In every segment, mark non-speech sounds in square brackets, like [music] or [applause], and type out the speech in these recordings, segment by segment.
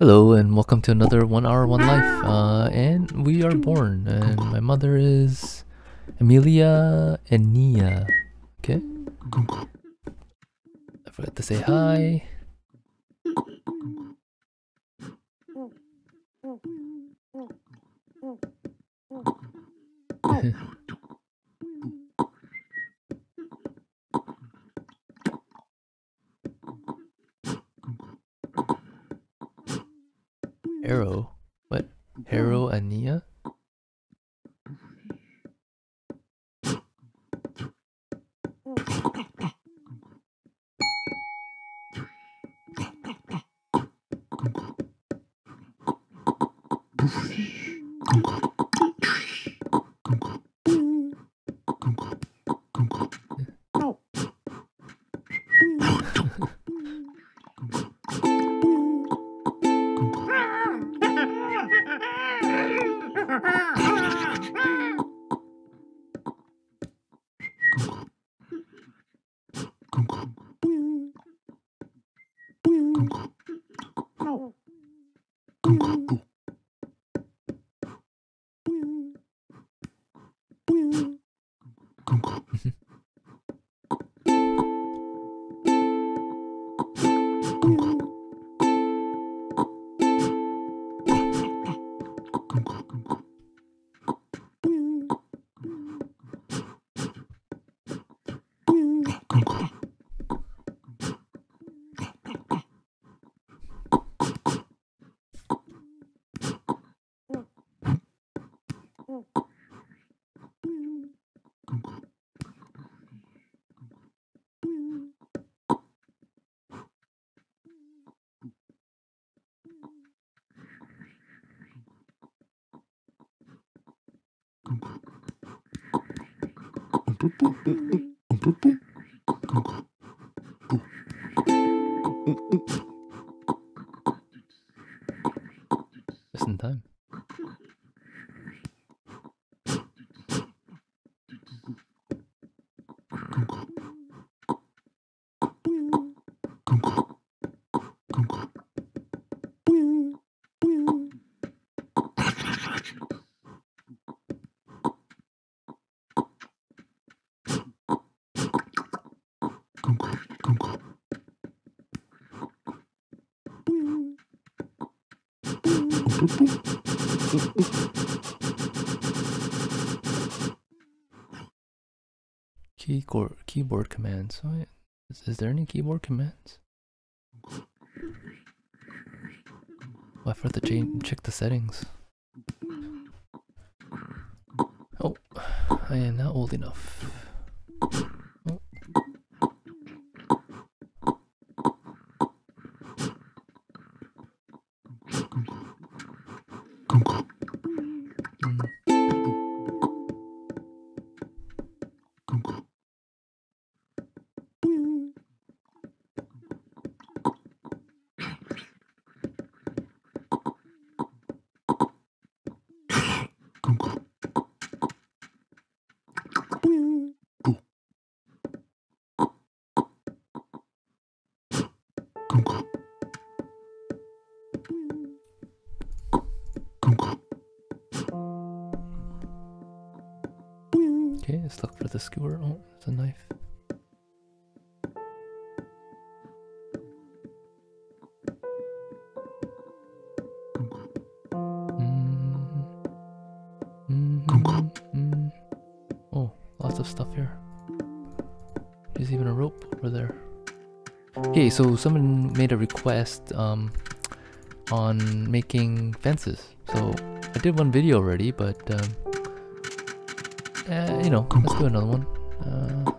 Hello and welcome to another one hour one life. Uh, and we are born, and my mother is Amelia Enea. Okay. I forgot to say hi. Arrow. What? Hairo and [laughs] Nia? Keyboard keyboard commands. Oh, is, is there any keyboard commands? Oh, I forgot to check the settings. Oh, I am not old enough. Okay, let's look for the skewer. Oh, it's a knife. Mm. Mhm, mm. Oh, lots of stuff here. There's even a rope over there. Okay, so someone made a request um, on making fences. So I did one video already, but um, uh, you know, let's do another one. Uh,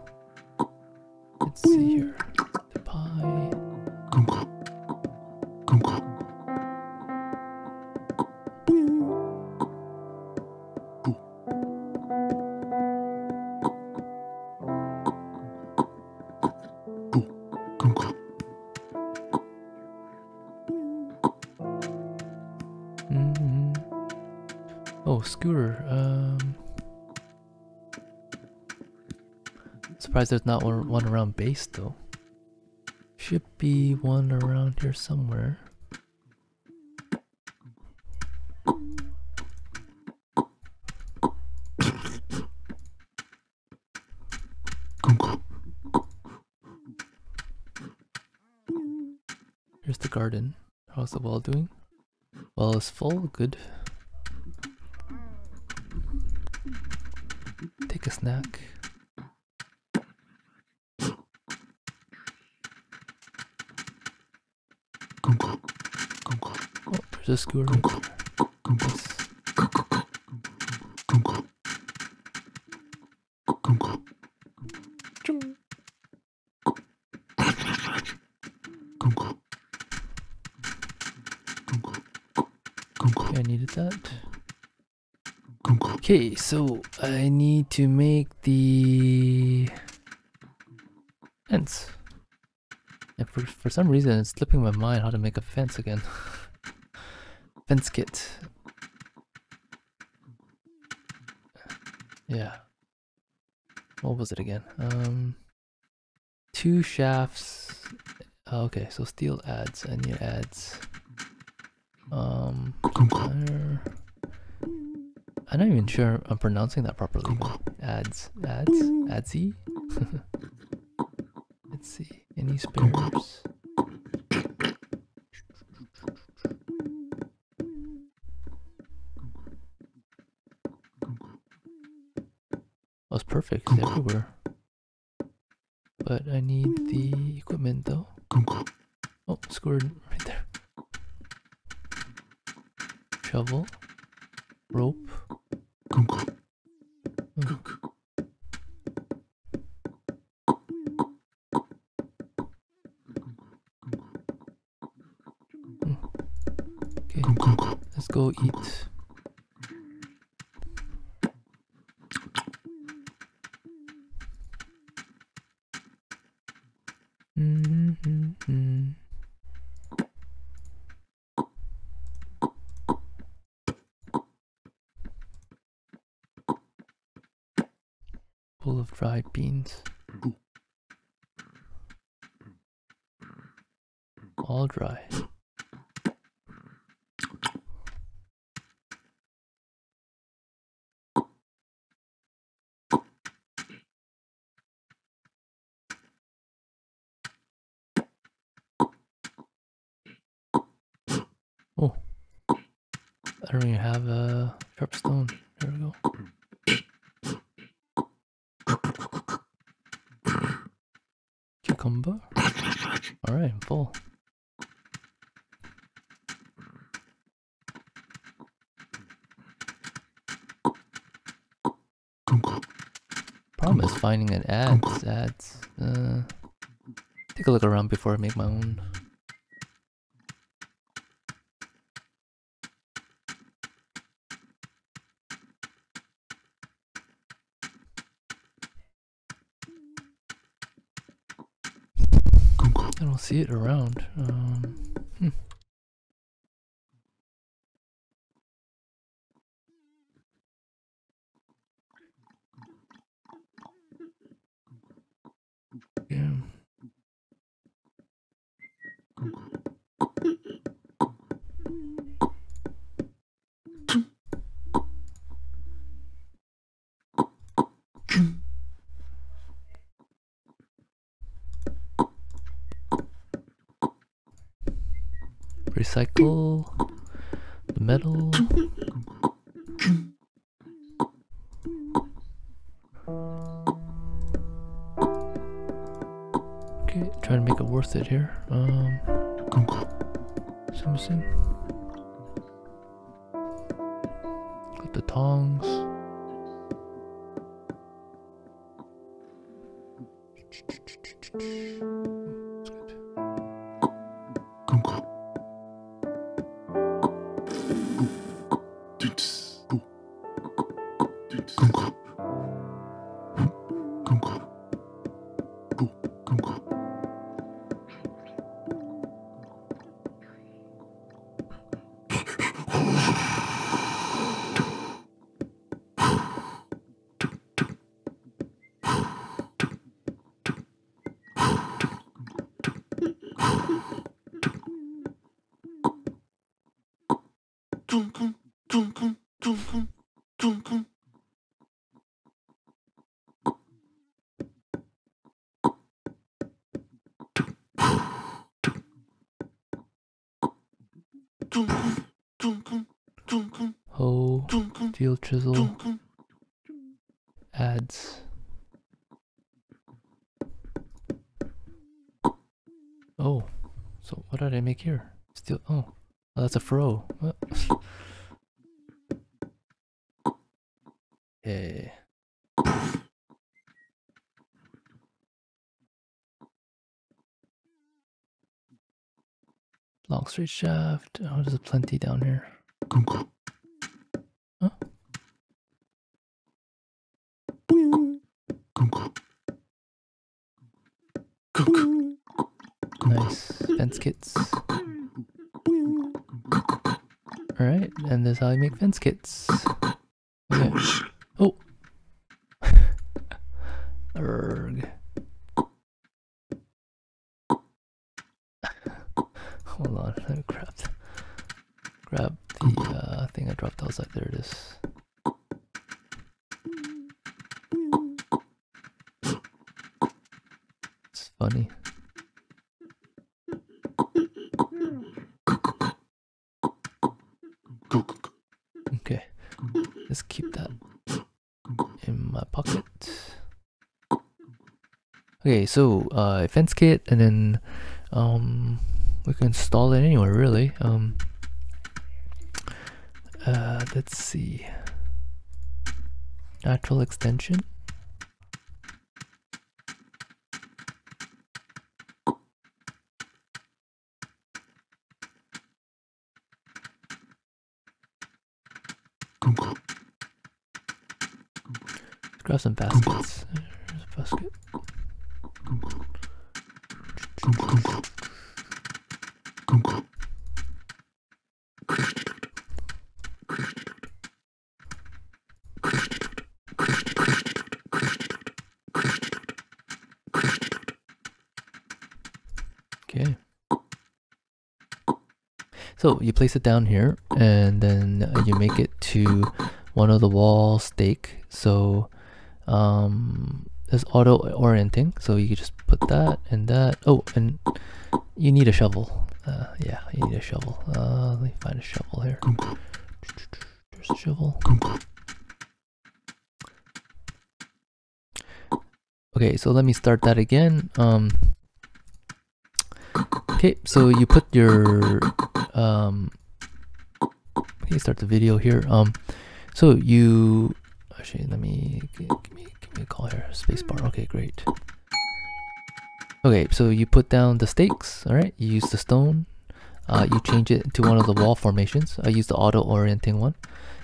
surprised there's not one, around base though. Should be one around here somewhere. Here's the garden. How's the wall doing? Well, it's full, good. A skewer. Okay, I needed that. Okay, so I need to make the fence. And for, for some reason, it's slipping my mind how to make a fence again. [laughs] fence kit. Yeah. What was it again? Um, two shafts. oh, okay, so steel adze. I need adze. Um, there. I'm not even sure I'm pronouncing that properly. Ads, ads, adsy. [laughs] Let's see. Any spares? Perfect. Everywhere. But I need the equipment though. Oh, scored right there. Shovel. Rope. Oh. Okay, let's go eat. Mm-hmm. Full of dried beans. All dry. Oh, I don't even have a sharp stone. There we go. Cucumber. All right, I'm full. Problem is finding an adze. Adze. Uh, take a look around before I make my own. See it around. Um, hmm. Yeah. Recycle the metal. Okay, trying to make it worth it here. Um, something. Got the tongs. Make here? Still, Oh, oh that's a. What? [laughs] yeah. Long straight shaft. Oh, there's plenty down here. Nice. Fence kits. Alright, and this is how I make fence kits. Okay. Oh! [laughs] Erg. Hold on, let me grab, grab the uh, thing I dropped outside. There it is. It's funny. Okay, let's keep that in my pocket. Okay, so uh, fence kit, and then um, we can install it anywhere really. Um, uh, let's see, natural extension. Grab some baskets. A basket. Okay. So you place it down here and then you make it to one of the wall stake. So um, there's auto orienting. So you just put that and that. Oh, and you need a shovel. Uh, yeah, you need a shovel. Uh, let me find a shovel here. There's a shovel. Okay, so let me start that again. Um, okay, so you put your um, okay, start the video here. Um, so you actually let me give me give me a call here. Spacebar. Okay, great. Okay, so you put down the stakes. All right, you use the stone. Uh, you change it to one of the wall formations. I use the auto orienting one,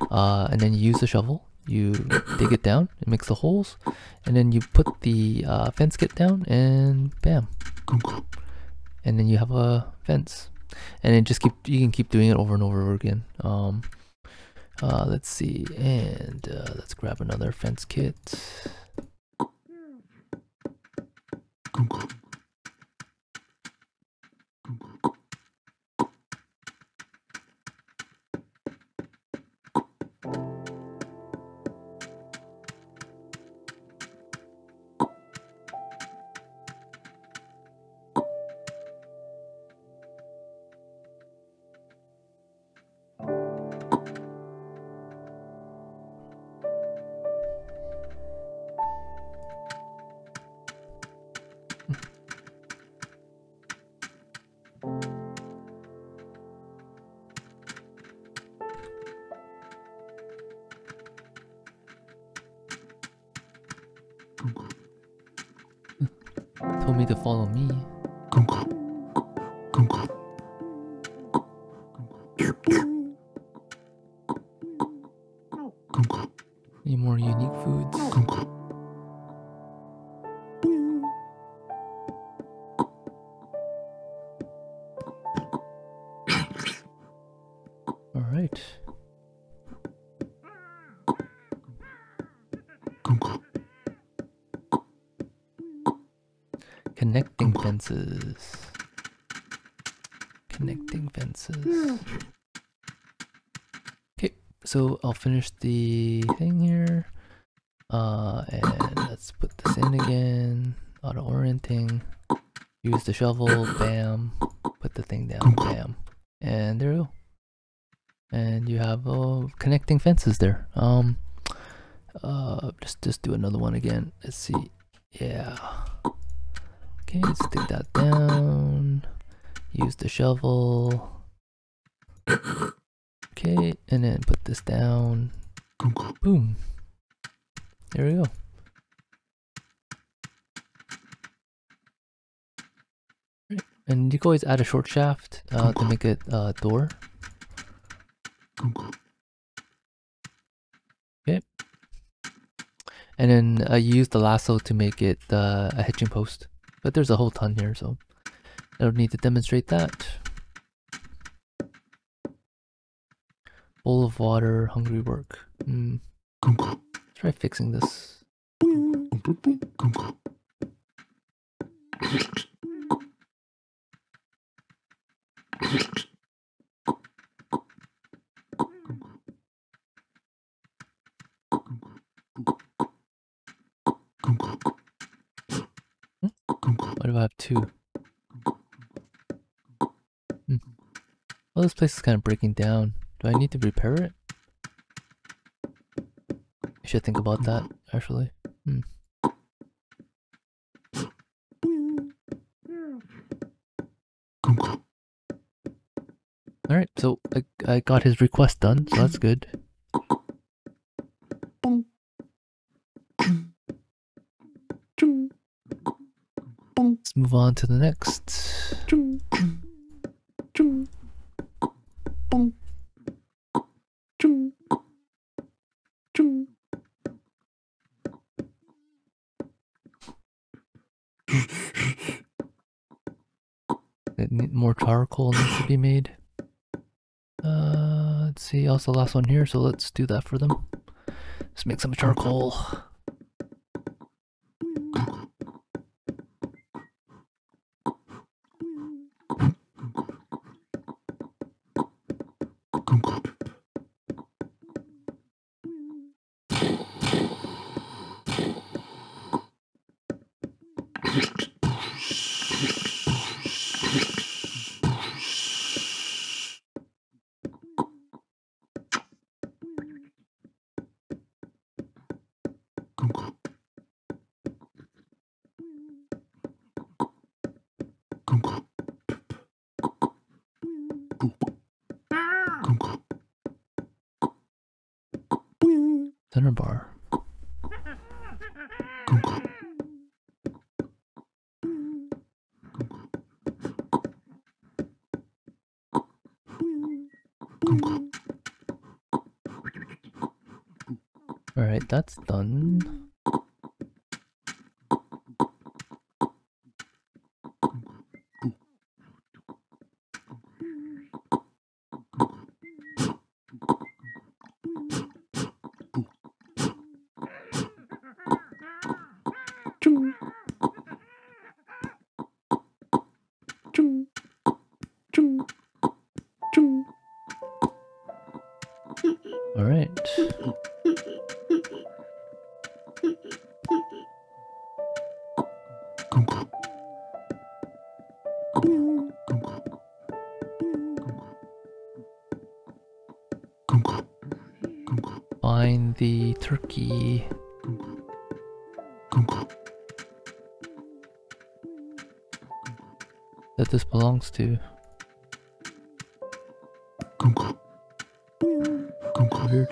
uh, and then you use the shovel. You dig it down. It makes the holes, and then you put the uh, fence kit down, and bam, and then you have a fence. And then just keep you can keep doing it over and over again. Um, uh, let's see, and uh, let's grab another fence kit. Fences. Connecting fences. Okay, so I'll finish the thing here. Uh, and let's put this in again. Auto orienting. Use the shovel. Bam. Put the thing down. Bam. And there we go. and you have uh, connecting fences there. Um, uh, just just do another one again. Let's see. Yeah. Okay, take that down. Use the shovel. Okay, and then put this down. Boom. There we go. And you can always add a short shaft uh, to make it a uh, door. Okay. And then uh, use the lasso to make it uh, a hitching post. But there's a whole ton here, so I don't need to demonstrate that. Bowl of water, hungry work. Mm. Try fixing this. Do I have two? Hmm. Well, this place is kind of breaking down. Do I need to repair it? I should think about that, actually. Hmm. Alright, so I, I got his request done, so that's good. Let's move on to the next. more charcoal needs to be made. Uh, let's see, also last one here, so let's do that for them. Let's make some charcoal. That's done. Find the turkey. That this belongs to. Weird.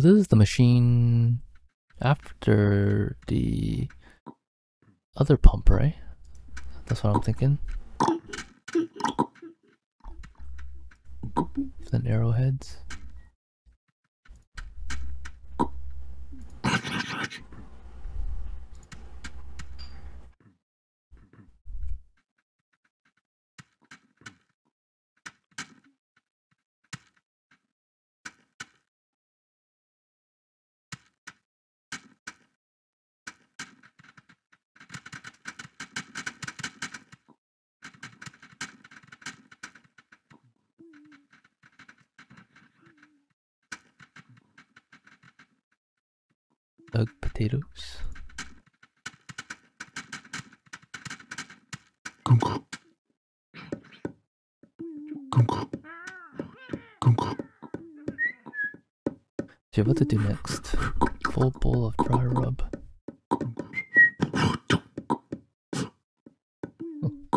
So this is the machine after the other pump, right? That's what I'm thinking. Dug potatoes. Kunku. Kunku. Kunku. So what to do next? Full bowl of dry rub.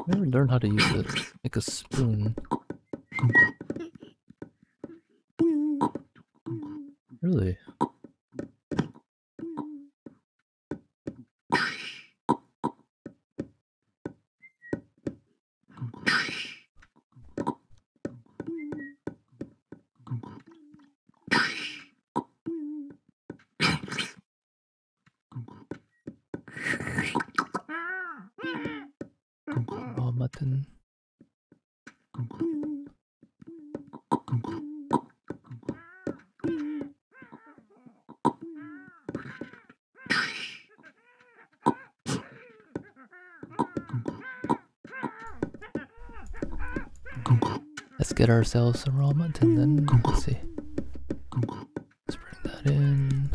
Never learn how to use it. Like a spoon. Really? Raw mutton. Let's get ourselves some raw mutton then. Let's see. Let's bring that in.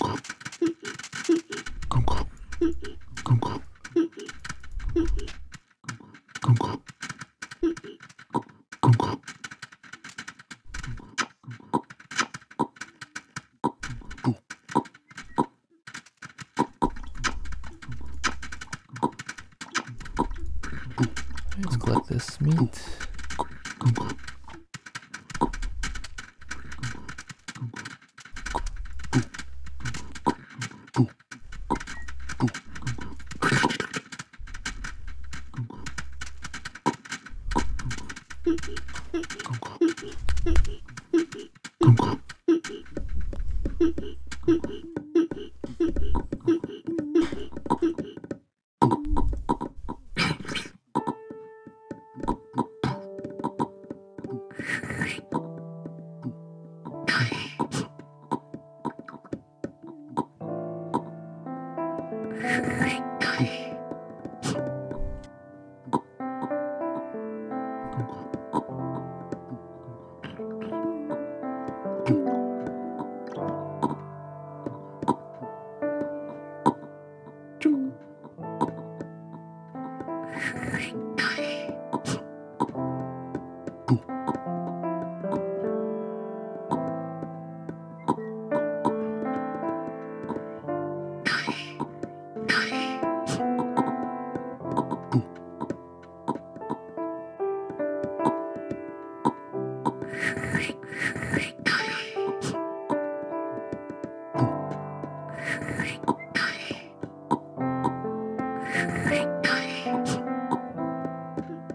Let's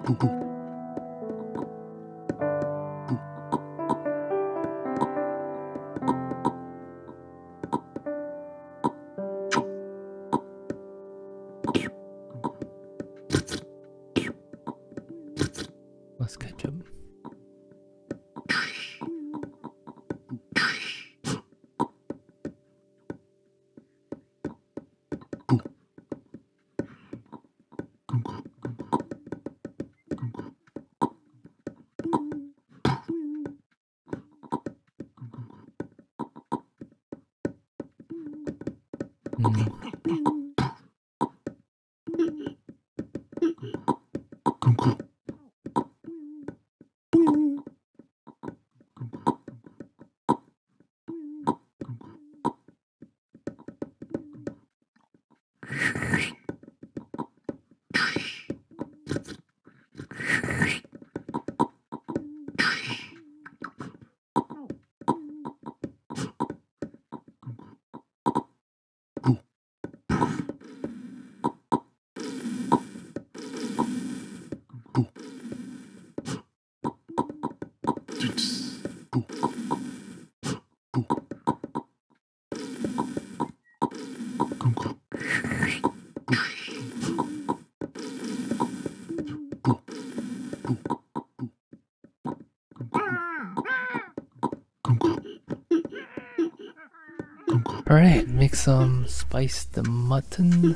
Let's Alright, make some spiced mutton.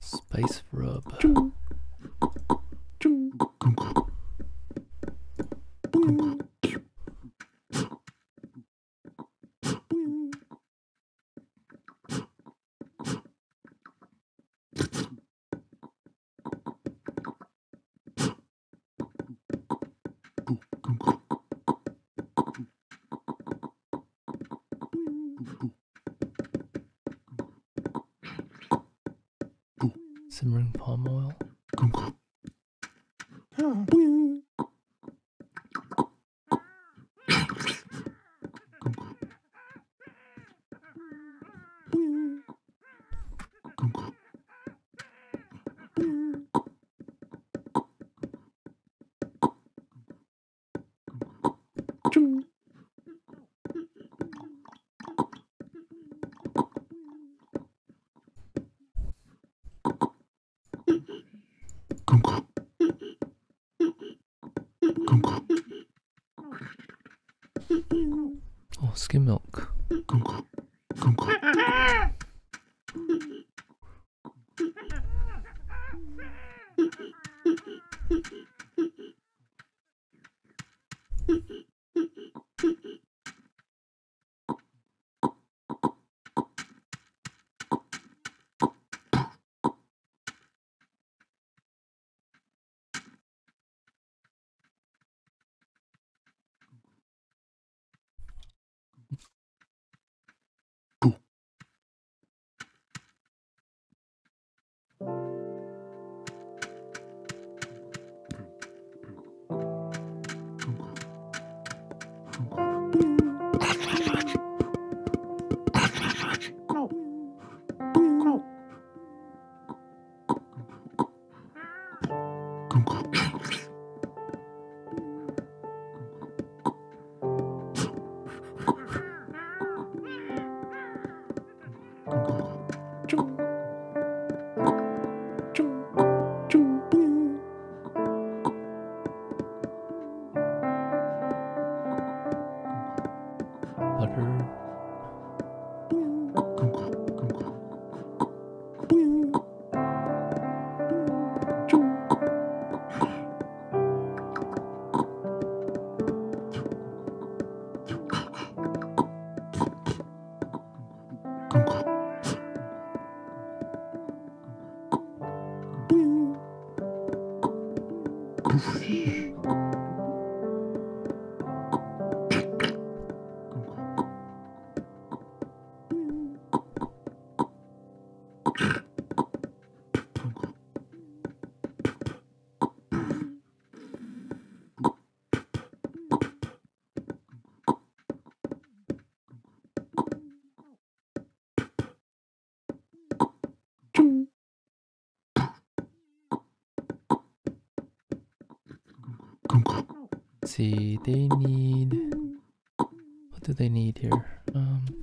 Spice rub. Simmering palm oil. Oh, skim milk. [laughs] see, they need. What do they need here? Um.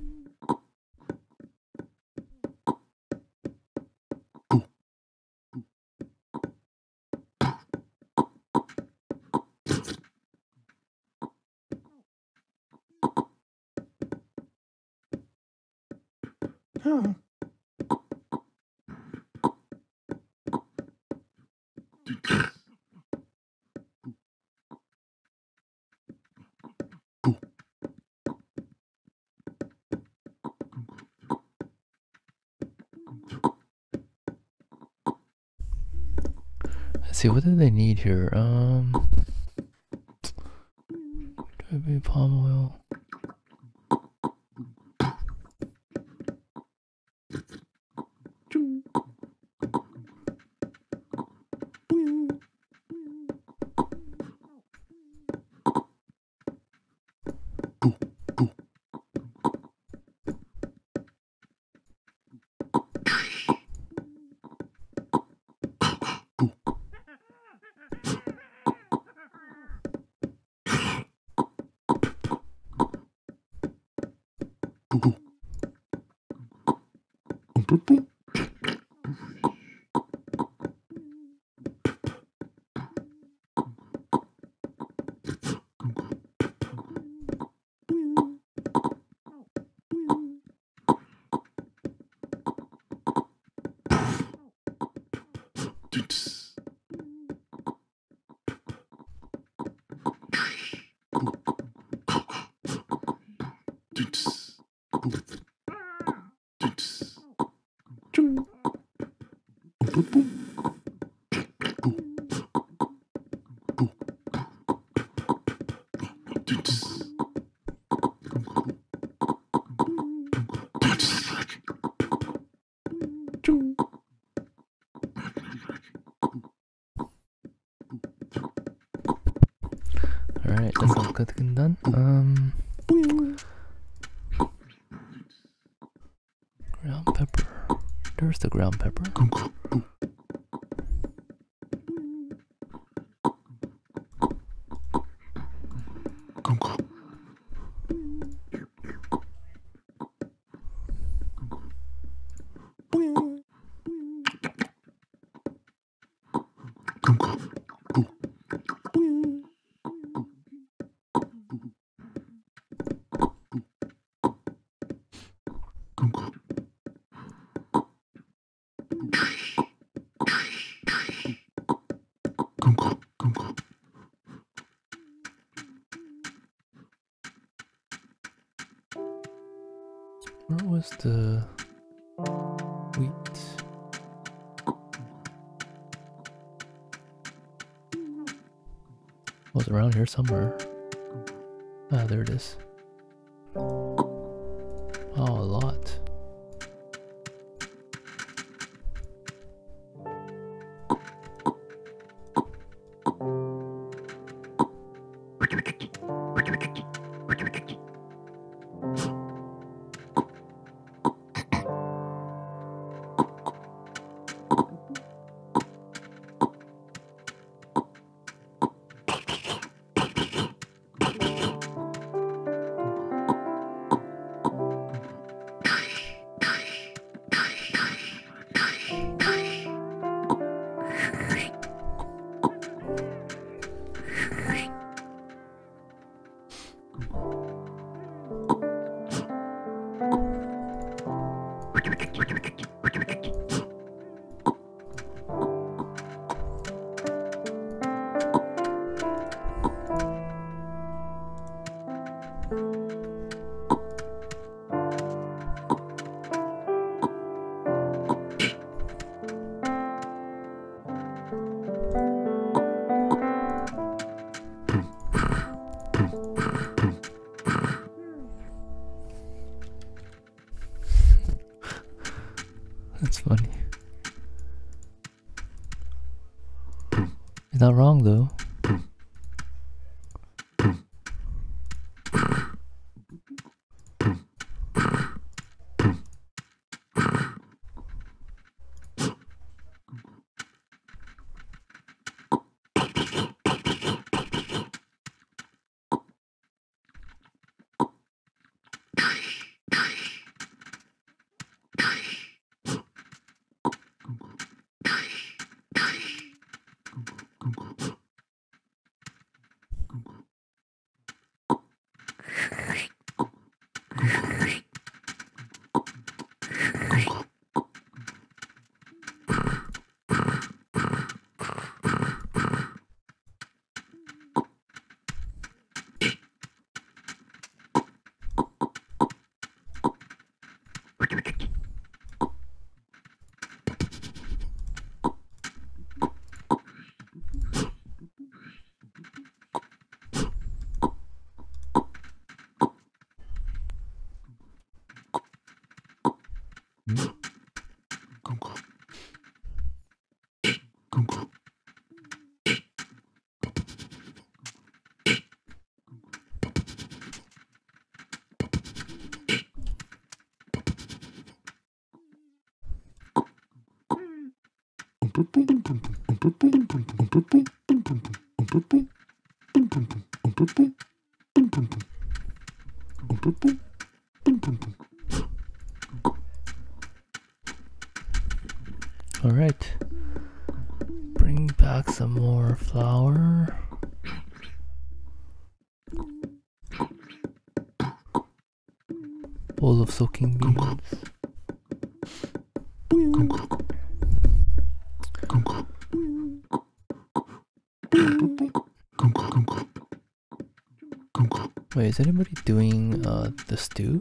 See, what do they need here? Um, palm oil. Alright, that's all good and done. Um ground pepper. There's the ground pepper. The wheat? Was it around here somewhere? Ah, there it is. Not wrong though. All right. Bring back some more flour. Bowl of soaking is anybody doing uh, the stew?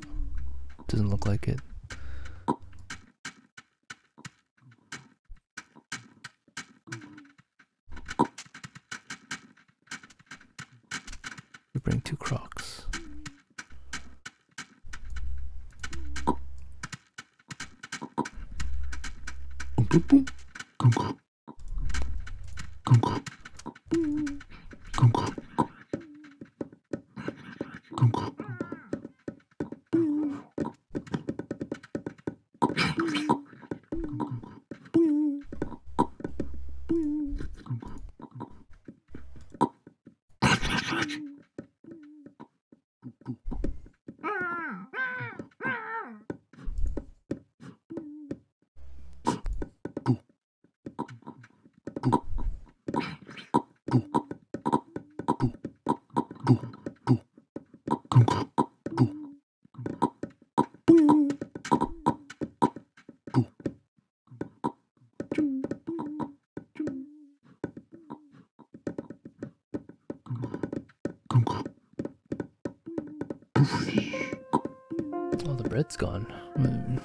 Bread's gone. Mm,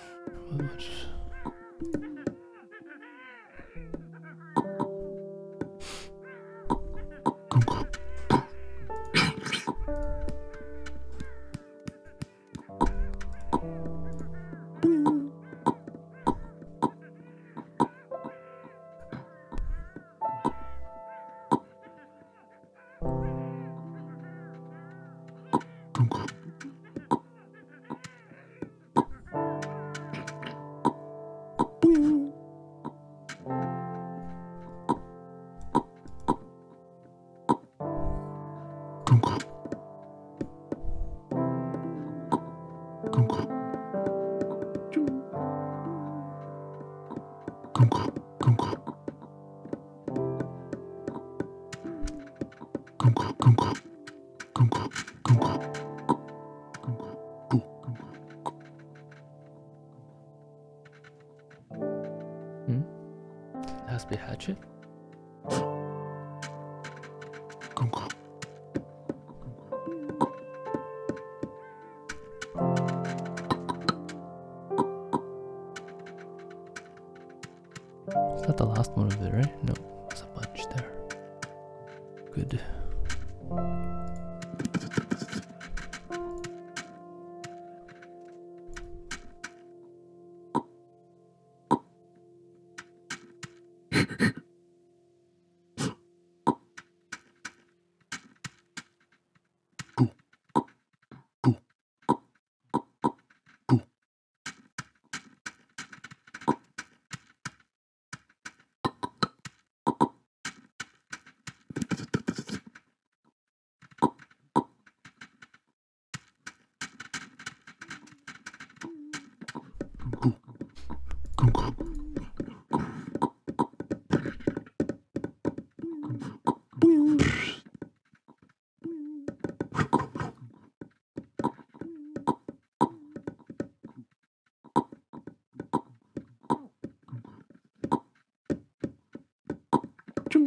Is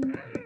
Oh,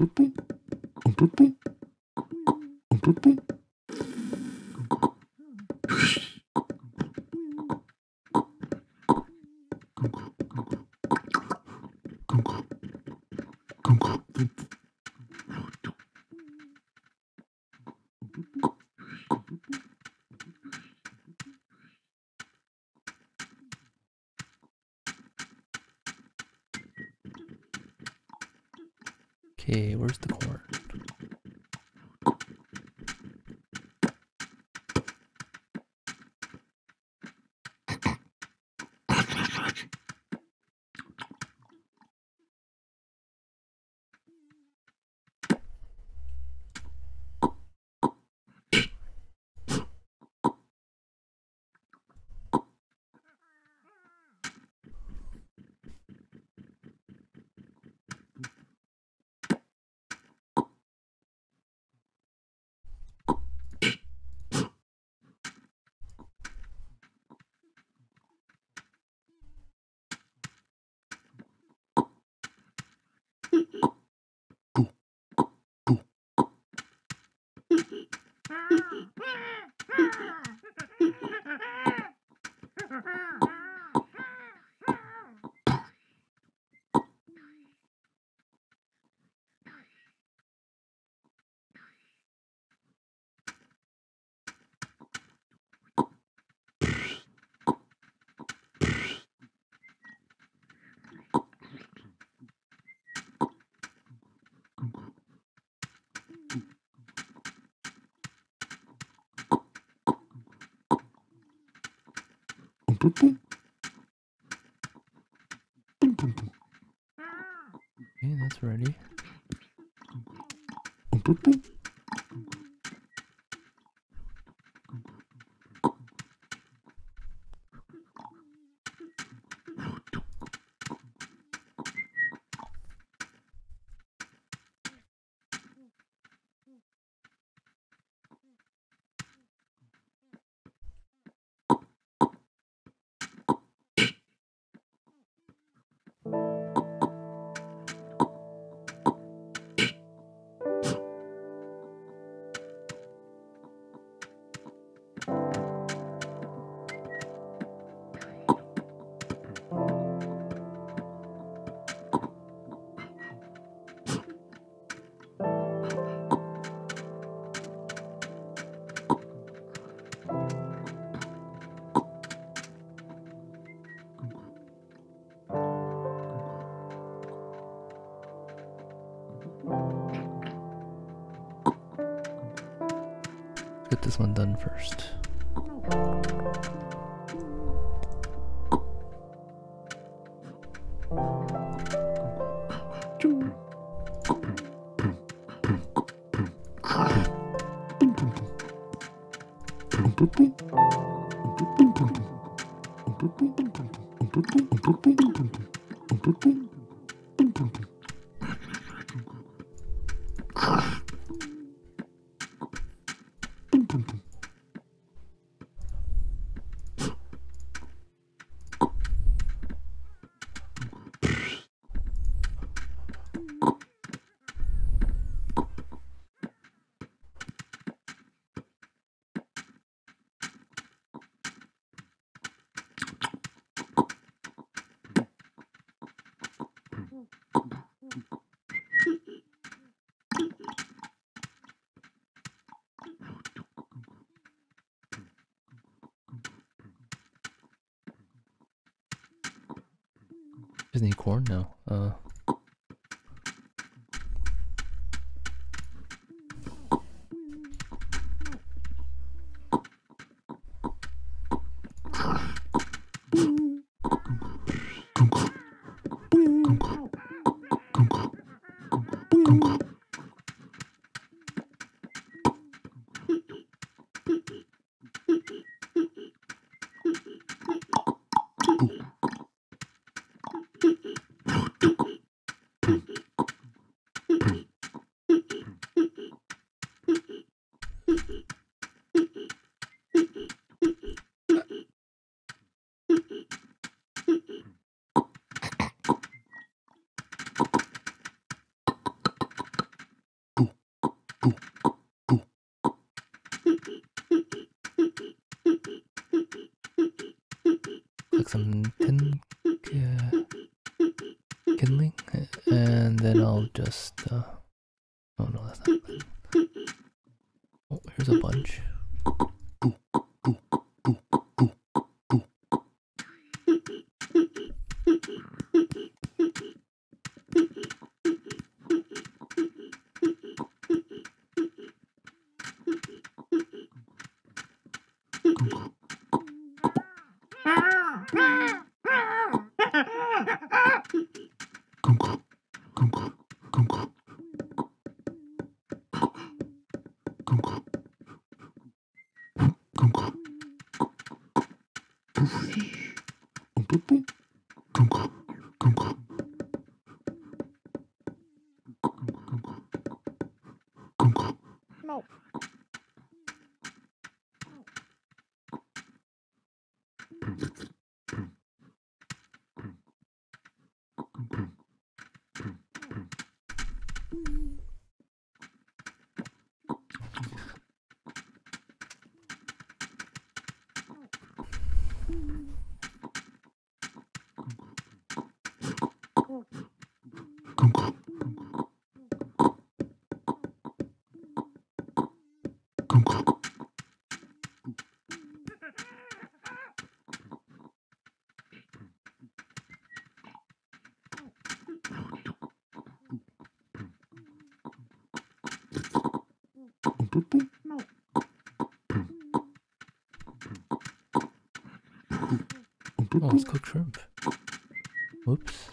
un peu de bon, un peu de bon, un peu de. Ha ha ha! Kunku. Kunku. Okay, that's ready. Kunku. Let's Doesn't corn now. Uh, Rah! Oh, it's cooked shrimp. Whoops.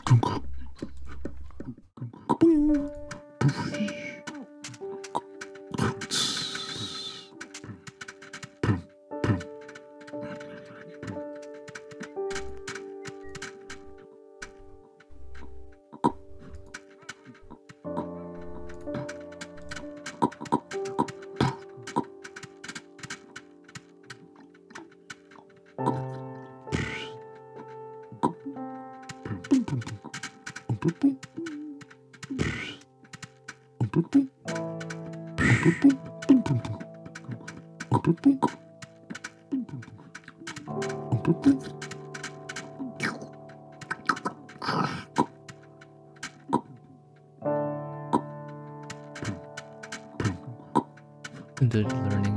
They're learning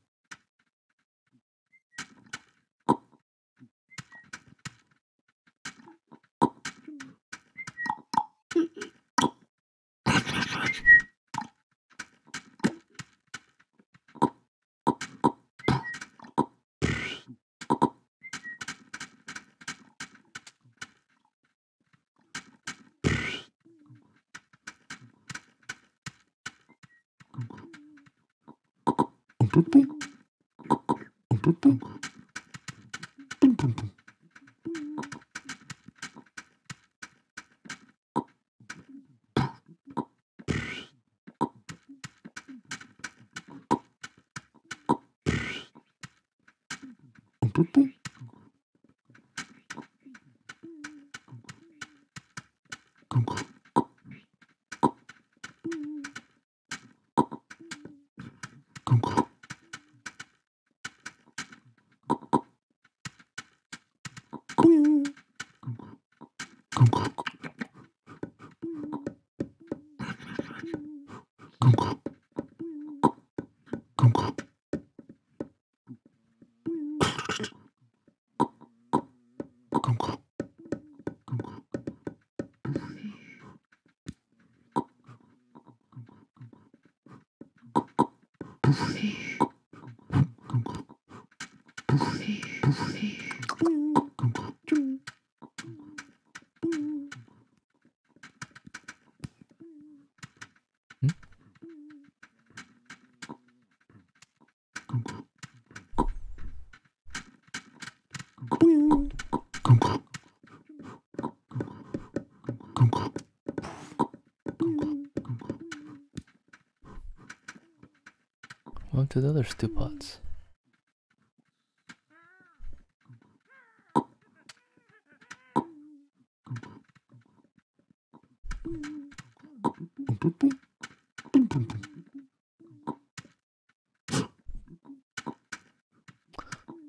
To the other stew pots.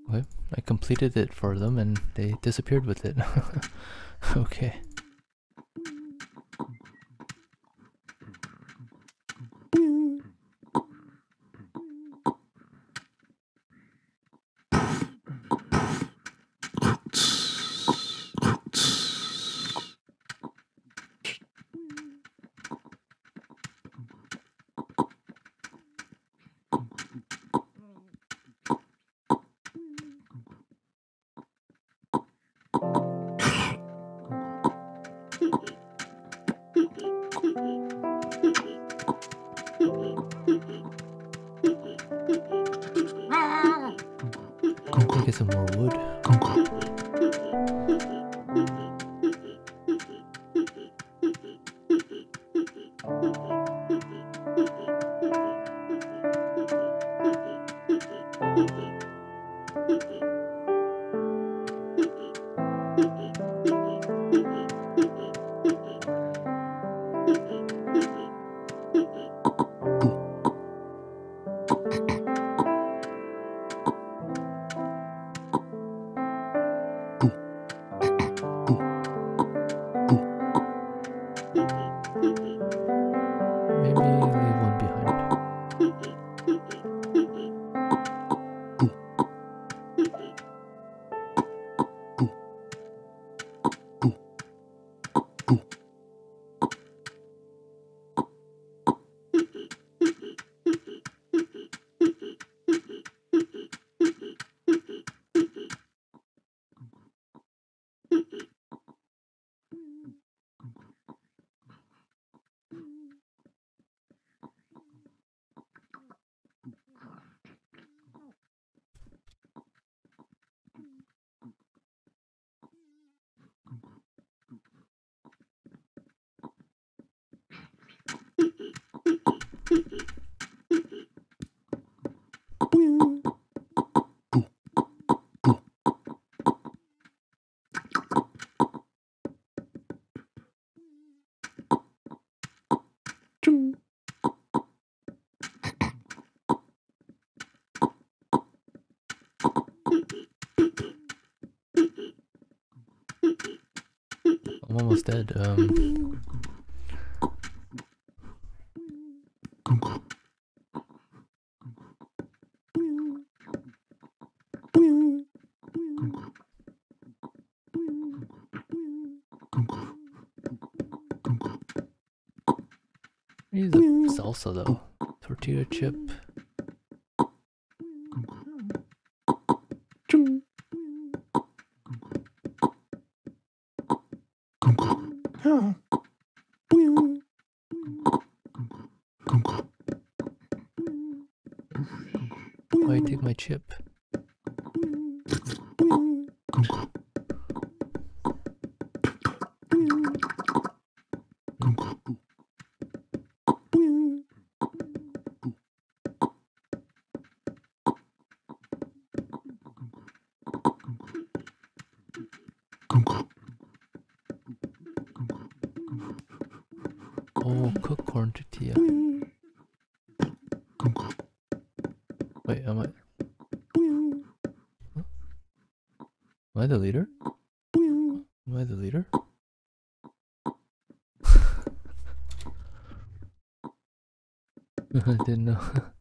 Okay, I completed it for them and they disappeared with it. [laughs] okay. I'm almost dead. Um, use the salsa though. Tortilla chip. Why take my chip? the leader? Am I the leader? [laughs] I didn't know. [laughs]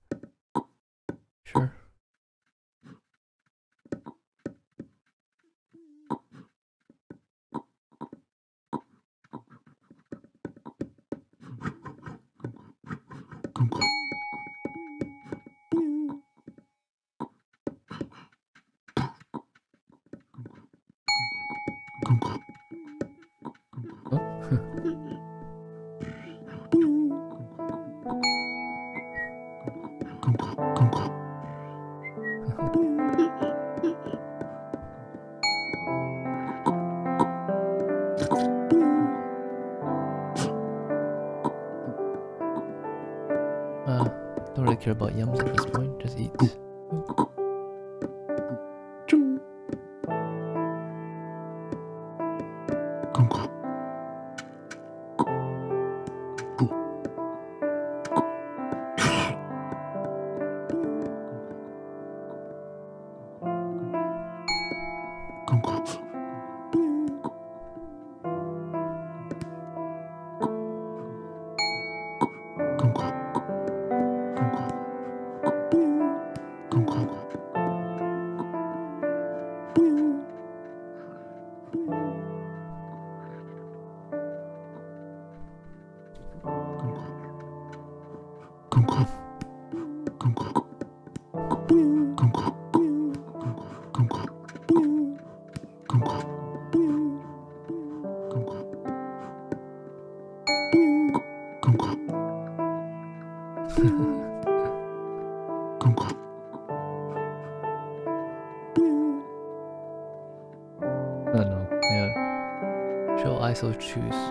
Uncle. Tschüss.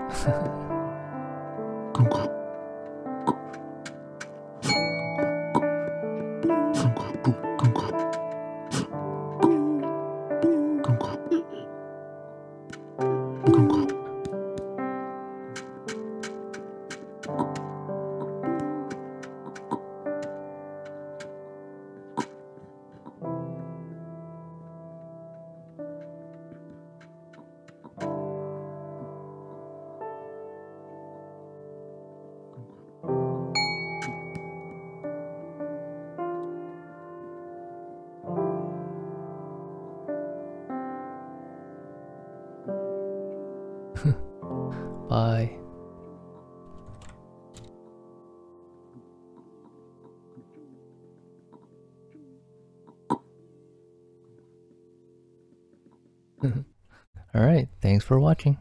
for watching.